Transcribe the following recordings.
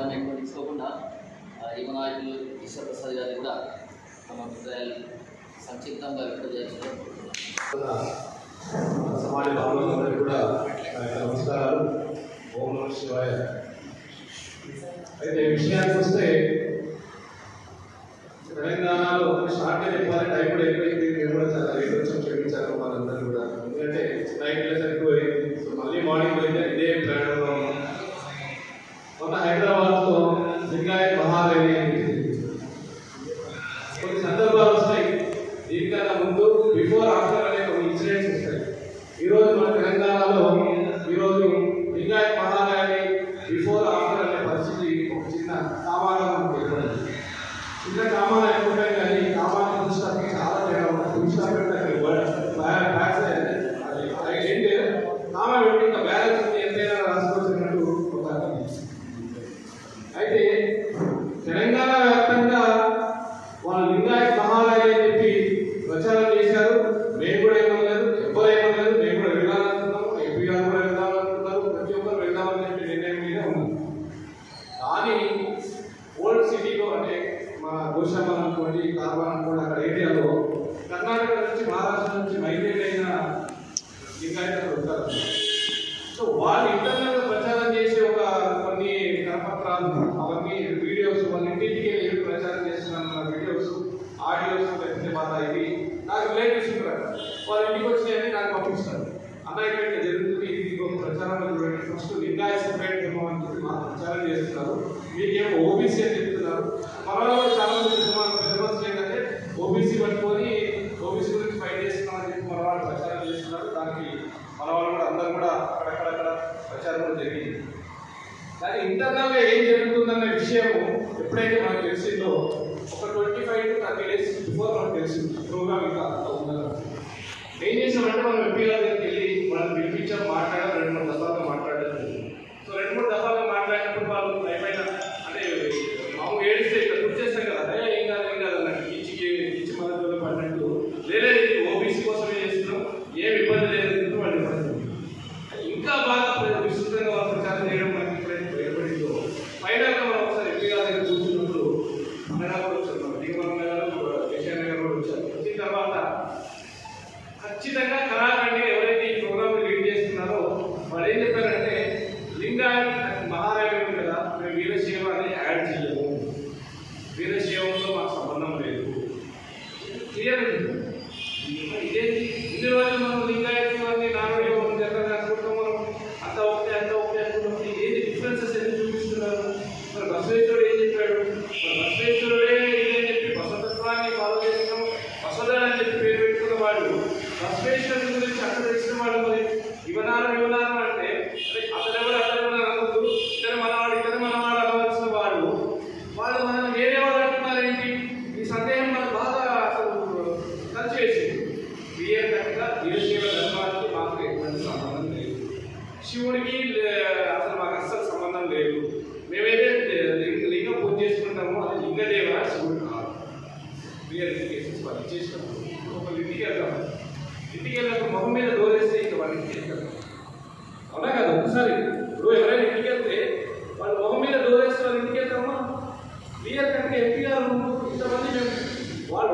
ప్రాధాన్యత ఎక్కువ తీసుకోకుండా యువ నాయకులు ఈశ్వరప్రసాద్ గారి కూడా తమ అభిప్రాయాలు సంక్షిప్తంగా వ్యక్తం చేస్తున్నారు తెలంగాణలో షార్ట్గా చెప్పాలంటే అయిపోయింది కూడా చాలా వాళ్ళందరూ కూడా. ఎందుకంటే చిన్న ఇతర గ్రామాల ప్రచారం చేస్తున్నారు. మీకేమో ఓబీసీ అని చెప్తున్నారు. మరో చాలా మంది ఫేమస్ ఏంటంటే ఓబీసీ పట్టుకొని ఓబీసీ గురించి ఫైట్ చేస్తున్నామని చెప్పి మన వాళ్ళు ప్రచారం చేస్తున్నారు. దానికి మన వాళ్ళు కూడా అందరూ కూడా అక్కడక్కడక్కడ ప్రచారం కూడా జరిగింది. కానీ ఇంటర్నల్గా ఏం జరుగుతుందన్న విషయము ఎప్పుడైతే మనకు తెలిసిందో ఒక twenty five to thirty days before మనకు తెలిసింది. ప్రోగ్రామ్ ఇంకా ఉందని ఏం చేసామంటే మనం ఎంపీ వీరశైవాన్ని యాడ్ చేయము. వీరశైవంతో మాకు సంబంధం లేదు. క్లియర్ ఇదేంటి ఇన్ని రోజులు మనం లింగాయత్వాన్ని నారాయణ జరగదు అనుకుంటాం మనం అంత ఒకటే అంత ఒకటే అనుకుంటాం ఏది డిఫరెన్సెస్ ఎందుకు చూపిస్తున్నారు? మరి బసవేశ్వరుడు ఏం చెప్పాడు? మరి బసవేశ్వరుడే ఇదని చెప్పి బసతత్వాన్ని ఫాలో చేస్తున్నాం బసదలు అని చెప్పి పేరు పెట్టుకున్న వాడు బసవేశ్వరుడి గురించి అక్కడ తెలిసిన వాడు మరి. యువనారం యువనారం అంటే అతను శివుడికి అసలు మాకు అస్సలు సంబంధం లేదు. మేమైతే లింగం పూజ చేసుకుంటామో అది లింగదేవ శివుడు కాదు. వాళ్ళు చేసినప్పుడు ఒక ఇంటికి వెళ్తాం ఇంటికి వెళ్ళినప్పుడు మొహం మీద దోరేస్తే ఇంకా వాళ్ళు ఇంటికి వెళ్తాం అవునా కదా? ఒకసారి. ఇప్పుడు ఎవరైనా ఇంటికి వెళ్తే వాళ్ళు మొహం మీద దోరేస్తే వాళ్ళు ఇంటికి వెళ్తామా క్లియర్ కంటే ఎంపీ గారు ఇంతమంది మేము. వాళ్ళు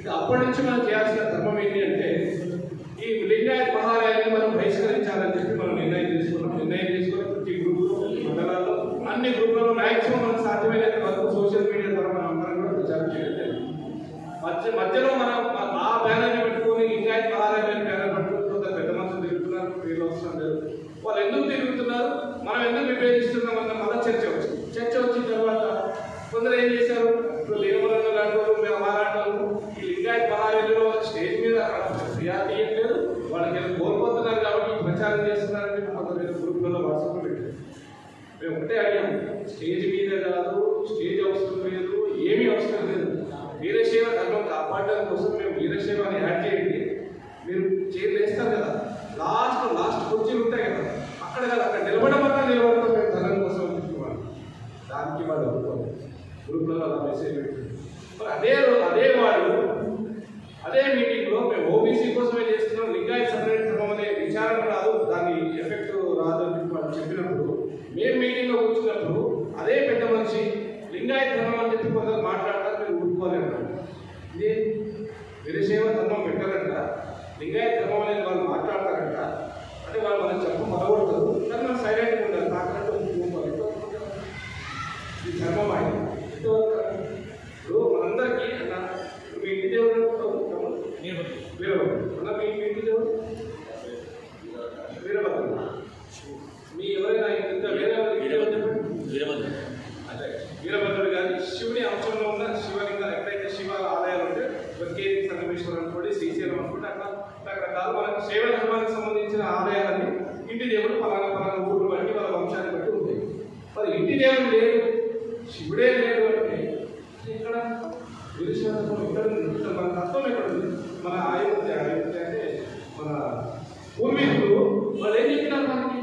ఇక అప్పటి నుంచి మనం చేయాల్సిన స్టేజ్ మీద కాదు స్టేజ్ అవసరం లేదు ఏమీ అవసరం లేదు. వీరశైవ ధర్మం కాపాడడం కోసం మేము వీరశైవాన్ని యాడ్ చేయండి. మీరు చేతులు వేస్తారు కదా. లాస్ట్ లాస్ట్ కుర్చీలు ఉంటాయి కదా. అక్కడ కదా అక్కడ నిలబడడం వల్ల నిలబడతాం మేము ధనం కోసం అని దానికి వాళ్ళు ఒప్పుకోలేదు. గ్రూప్లలో అలా మెసేజ్ పెట్టారు మరి అదే అదే వాళ్ళు అదే మీటింగ్లో మేము ఓబీసీ కోసమే చేస్తున్నాం లింగాయత్ సపరేట్ ధర్మం అనే విచారణ రాదు దాని ఎఫెక్ట్ రాదు అని వాళ్ళు చెప్పినప్పుడు మేము మీటింగ్లో కూర్చున్నప్పుడు అదే పెద్ద మనిషి లింగాయత్ ధర్మం అని చెప్పి కొందరు మాట్లాడతారు మీరు ఊరుకోలేరు ఇది వీరశైవ ధర్మం పెట్టారంట లింగాయత్ ధర్మం అనేది వాళ్ళు మాట్లాడతారంట అంటే వాళ్ళు మనం చెప్పు మొదలగొడతారు కానీ మనం సైలెంట్గా ఉండాలి తాకట్టు ఊరుకోవాలి ఈ ధర్మం ఆయన ఇంతవరకు ఇప్పుడు మనందరికీ అన్న మీ ఇంటి దేవుడు అనుకుంటాము వీరభద్రుడు అన్న మీ మీ ఇంటి దేవుడు వీరభద్రుడు మీ ఎవరైనా ఇంకా వేరే వాళ్ళకి దేవుడు చెప్పండి అదే వీరభద్రుడు గారి శివుని అంశంలో ఉన్న శివలింగాలు ఎక్కడైతే శివ ఆలయాలు ఉంటే కేతి సంగమేశ్వరం అనుకోండి శ్రీశైలం అనుకోండి అట్లా రకరకాల మనకు శైవ వచ్చిన ఆదాయాన్ని ఇంటి దేవుడు పలానా పలానా ఊరు బట్టి వాళ్ళ వంశాన్ని బట్టి ఉంటాయి. మరి ఇంటి దేవుడు లేడు శివుడే లేడు అంటే ఇక్కడ విరుశివత్వం ఇక్కడ మన తత్వం ఎక్కడ ఉంది? మన ఆయుర్వేద ఆయుర్వేద అంటే మన పూర్వీకులు వాళ్ళు ఏం చెప్పినారు మనకి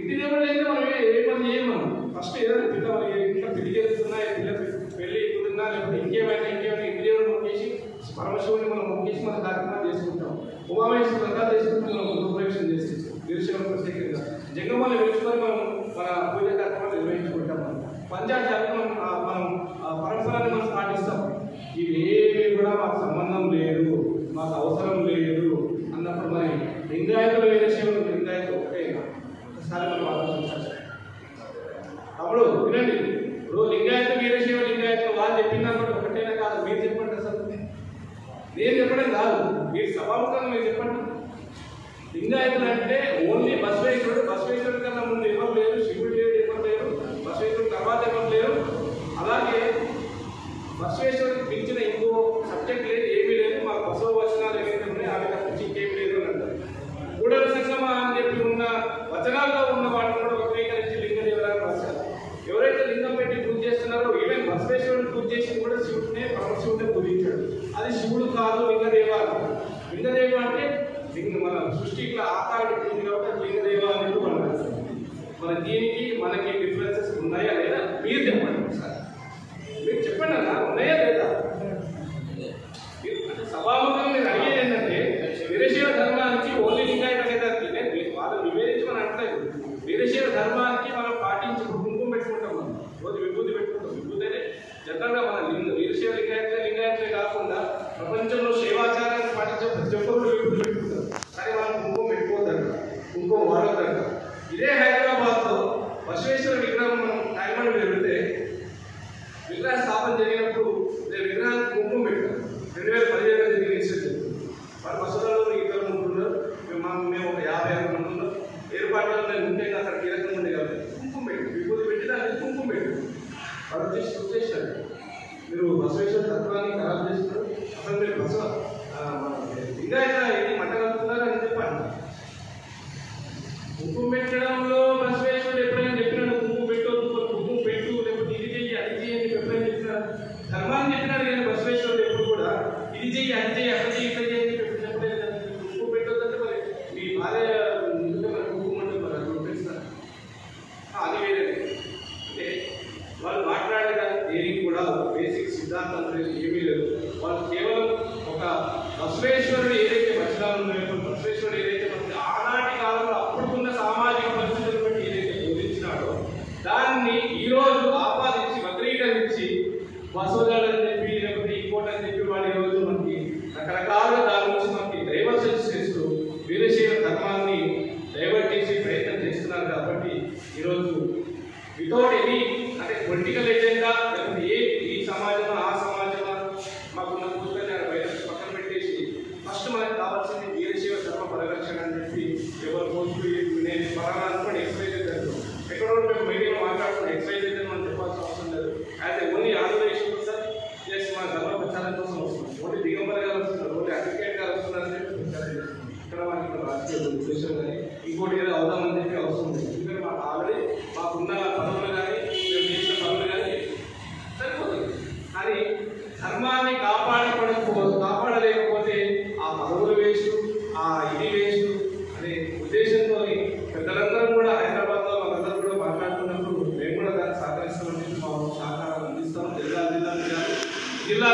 ఇంటి దేవుడు లేదు మనం ఏ పని చేయం మనం. ఫస్ట్ ఏదైనా పిల్ల ఇంట్లో పెళ్ళి చేస్తున్నా పిల్ల పెళ్ళి ఇప్పుడున్నా లేకపోతే ఇంకేమైనా ఇంకేమైనా ఇంటి దేవుడు మొక్కేసి పరమశివుని మనం మొక్కేసి మన కార్యక్రమాలు చేసుకుంటాం. ఉమామేశ్వర వ్రతాలు చేసుకుంటాం. చేసి విరుశివం ప్రత్యేకంగా జంగమాలు వెలుచుకొని మనం మన పూజ కార్యక్రమాలు నిర్వహించుకుంటాం మనం. మనం ఆ, మనం ఆ మనం పాటిస్తాం. ఇవేవి కూడా మాకు సంబంధం లేదు మాకు అవసరం లేదు అన్నప్పుడు మరి లింగాయతులు వేరే శివులు లింగాయతులు ఒకటే ఒకసారి మనం ఆలోచించాలి. అప్పుడు వినండి ఇప్పుడు లింగాయతు వీరశైవ లింగాయతులు వాళ్ళు చెప్పినా కూడా ఒకటేనా కాదు మీరు చెప్పండి అసలు. నేను చెప్పడం కాదు మీరు సభాముఖంగా మీరు చెప్పండి. లింగాయతులు అంటే ఓన్లీ బసవేశ్వరుడు బసవేశ్వరుడు కన్నా ముందు ఎవరు లేరు శివుడు లేడు ఎవరు లేరు బసవేశ్వరుడు తర్వాత ఎవరు లేరు. అలాగే బసవేశ్వరుడికి పిలిచిన ఇంకో సబ్జెక్ట్ లేదు ఏమీ లేదు. మా బసవ వచనాలు ఏవైతే ఉన్నాయో ఆమె తప్పించి ఇంకేమీ లేదు అని అంటారు. కూడల సంగమ అని చెప్పి ఉన్న వచనాల్లో ఉన్న వాటిని కూడా వక్రీకరించి లింగ దేవరాన్ని రాశారు ఎవరైతే లింగం పెట్టి పూజ చేస్తున్నారో ఈవెన్ బసవేశ్వరుడు పూజ చేసి కూడా శివుడినే పరమశివుడిని పూజించాడు అది శివుడు కాదు లింగదేవ సృష్టికి ఆకారం ఉంది కాబట్టి అది లింగదేవ మనం దీనికి మనకి డిఫరెన్సెస్ ఉన్నాయా లేదా మీరు చెప్పండి ఒకసారి మీరు చెప్పండి అన్న ఉన్నాయా లేదా మీరు అంటే సభాముఖంగా మీరు అడిగేది ఏంటంటే వీరశైవ ధర్మానికి ఓన్లీ లింగాయత అనేదానికి నేను వీ- వాళ్ళు వివేచించి మనం అంటలేదు వీరశైవ ధర్మానికి మనం పాటించి ఇప్పుడు కుంకుమ పెట్టుకుంటాం మనం రోజు విభూతి పెట్టుకుంటాం విభూతి అంటే జనరల్గా మన లింగ వీరశైవ లింగాయతలే లింగాయతలే కాకుండా ప్రపంచంలో శైవాచారాన్ని పాటించే ప్రతి ఒక్కరు విభూతి పెట్టుకుంటారు కానీ మనం కుంకుమ పెట్టుకోవద్దంట కుంకుమ వాడొద్దంట ఇదే హైదరాబాద్లో బసవేశ్వర విగ్రహం మనం టైం పెడితే విగ్రహ స్థాపన జరిగినప్పుడు నేను విగ్రహానికి కుంకుమ పెట్టాను రెండు వేల పదిహేడులో జరిగిన ఇన్సిడెంట్ వారు బస్సులలో ఇద్దరు ఉంటున్నారు మేము మా- మేము ఒక యాభై ఆరు మంది ఉన్నాం ఏర్పాట్లలో నేను ముఖ్యంగా అక్కడ కీలకంగా ఉండే కాబట్టి కుంకుమ పెట్టి విభూతి పెట్టి దానికి కుంకుమ పెట్టి వాడు వచ్చేసి చూసేసాడు మీరు బసవేశ్వర తత్వాన్ని ఖరాబ్ చేస్తున్నారు అసలు మీరు బసవ ఆ, మన లింగాయత ఇది మంట కలుపుతున్నారు అని చెప్పండి కుంకుమ పెట్టడంలో బసవేశ్వరుడు ఎప్పుడైనా చెప్పినాడు కుంకుమ పెట్టొద్దు మరి కుంకుమ పెట్టు లేకపోతే ఇది చెయ్యి అది చెయ్యి అని చెప్పి ఎప్పుడైనా చెప్పినాడు ధర్మాన్ని చెప్పినాడు కానీ బసవేశ్వరుడు ఎప్పుడు కూడా ఇది చెయ్యి అది చెయ్యి అక్కడ చెయ్యి ఇక్కడ చెయ్యి అని చెప్పి ఎప్పుడు చెప్పలేదు కదా కుంకుమ పెట్టొద్దంటే మరి మీ భార్య ముందుగా మరి కుంకుమ అంటే మరి అది పెంచుతారు అది వేరే అంటే వాళ్ళు మాట్లాడే దానికి దేనికి కూడా ఒక బేసిక్ సిద్ధాంతం అనేది ఏమీ లేదు వాళ్ళు కేవలం ఒక బసవేశ్వరుడు ఏదైతే వచనాలు ఉన్నాయో బసవేశ్వరుడు ఏదైతే మనకి ఆనాటి కాలంలో అప్పుడున్న సామాజిక పరిస్థితులు బట్టి ఏదైతే బోధించినాడో దాన్ని ఈ రోజు ఆపాదించి వక్రీకరించి బసవగాడని చెప్పి ಜಿಲ್ಲಾ